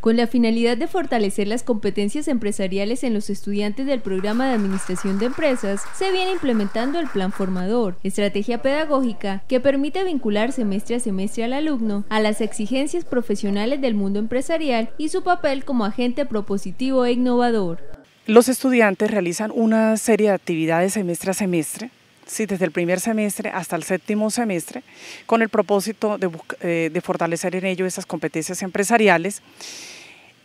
Con la finalidad de fortalecer las competencias empresariales en los estudiantes del programa de Administración de Empresas, se viene implementando el Plan Formador, estrategia pedagógica que permite vincular semestre a semestre al alumno a las exigencias profesionales del mundo empresarial y su papel como agente propositivo e innovador. Los estudiantes realizan una serie de actividades semestre a semestre sí, desde el primer semestre hasta el séptimo semestre, con el propósito de, eh, de fortalecer en ello esas competencias empresariales.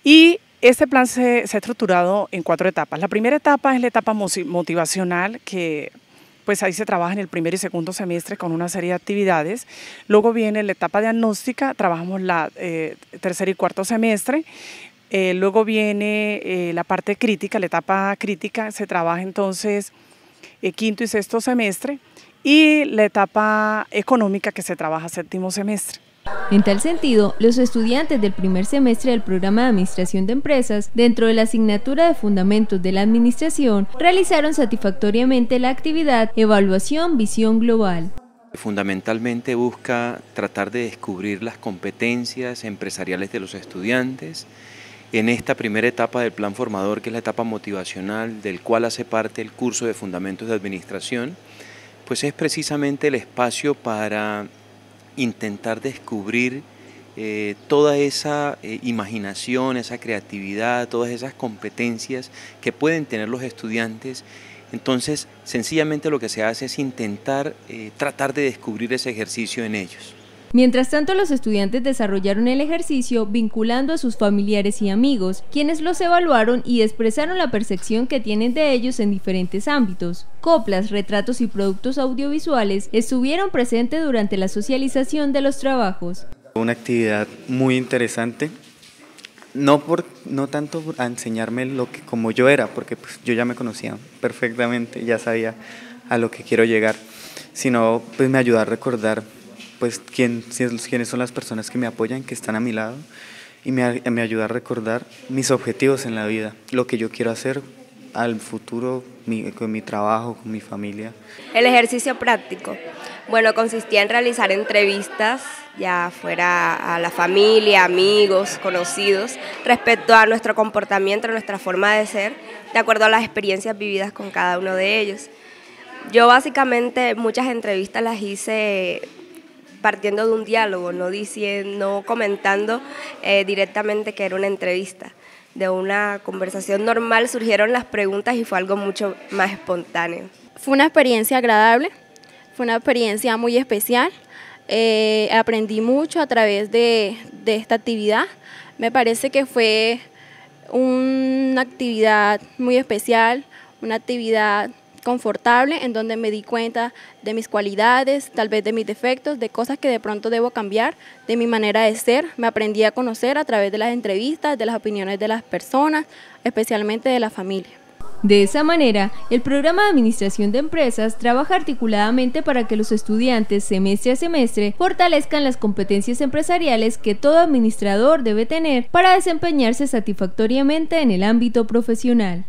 Y este plan se, ha estructurado en cuatro etapas. La primera etapa es la etapa motivacional, que pues ahí se trabaja en el primer y segundo semestre con una serie de actividades. Luego viene la etapa diagnóstica, trabajamos la eh, tercer y cuarto semestre. Eh, luego viene eh, la parte crítica, la etapa crítica, se trabaja entonces eh, quinto y sexto semestre, y la etapa económica que se trabaja séptimo semestre. En tal sentido, los estudiantes del primer semestre del programa de Administración de Empresas, dentro de la asignatura de Fundamentos de la Administración, realizaron satisfactoriamente la actividad Evaluación Visión Global. Fundamentalmente busca tratar de descubrir las competencias empresariales de los estudiantes, en esta primera etapa del plan formador, que es la etapa motivacional, del cual hace parte el curso de Fundamentos de Administración, pues es precisamente el espacio para intentar descubrir eh, toda esa eh, imaginación, esa creatividad, todas esas competencias que pueden tener los estudiantes. Entonces, sencillamente lo que se hace es intentar eh, tratar de descubrir ese ejercicio en ellos. Mientras tanto, los estudiantes desarrollaron el ejercicio vinculando a sus familiares y amigos, quienes los evaluaron y expresaron la percepción que tienen de ellos en diferentes ámbitos. Coplas, retratos y productos audiovisuales estuvieron presentes durante la socialización de los trabajos. Una actividad muy interesante no por no tanto por enseñarme lo que como yo era porque pues, yo ya me conocía perfectamente ya sabía a lo que quiero llegar sino pues me ayudó a recordar pues quién, quiénes son las personas que me apoyan, que están a mi lado y me, me ayuda a recordar mis objetivos en la vida, lo que yo quiero hacer al futuro con mi trabajo, con mi familia. El ejercicio práctico, bueno, consistía en realizar entrevistas, ya fuera a la familia, amigos, conocidos, respecto a nuestro comportamiento, nuestra forma de ser, de acuerdo a las experiencias vividas con cada uno de ellos. Yo básicamente muchas entrevistas las hice partiendo de un diálogo, no, diciendo, no comentando eh, directamente que era una entrevista. De una conversación normal surgieron las preguntas y fue algo mucho más espontáneo. Fue una experiencia agradable, fue una experiencia muy especial. Eh, aprendí mucho a través de, de esta actividad. Me parece que fue una actividad muy especial, una actividad confortable en donde me di cuenta de mis cualidades, tal vez de mis defectos, de cosas que de pronto debo cambiar, de mi manera de ser. Me aprendí a conocer a través de las entrevistas, de las opiniones de las personas, especialmente de la familia. De esa manera, el programa de Administración de Empresas trabaja articuladamente para que los estudiantes semestre a semestre fortalezcan las competencias empresariales que todo administrador debe tener para desempeñarse satisfactoriamente en el ámbito profesional.